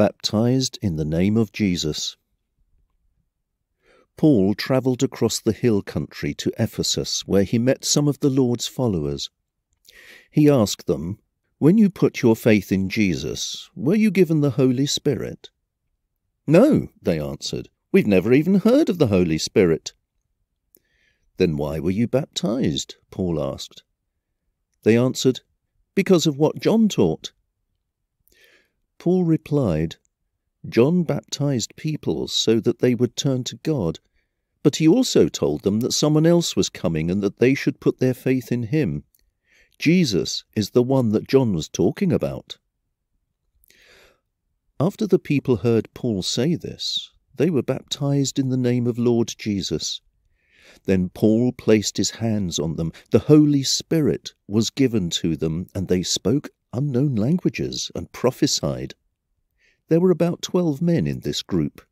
Baptized in the name of Jesus. Paul travelled across the hill country to Ephesus, where he met some of the Lord's followers. He asked them, When you put your faith in Jesus, were you given the Holy Spirit? No, they answered. We've never even heard of the Holy Spirit. Then why were you baptized? Paul asked. They answered, Because of what John taught. Paul replied, John baptized people so that they would turn to God, but he also told them that someone else was coming and that they should put their faith in him. Jesus is the one that John was talking about. After the people heard Paul say this, they were baptized in the name of Lord Jesus. Then Paul placed his hands on them. The Holy Spirit was given to them, and they spoke unknown languages and prophesied. There were about twelve men in this group.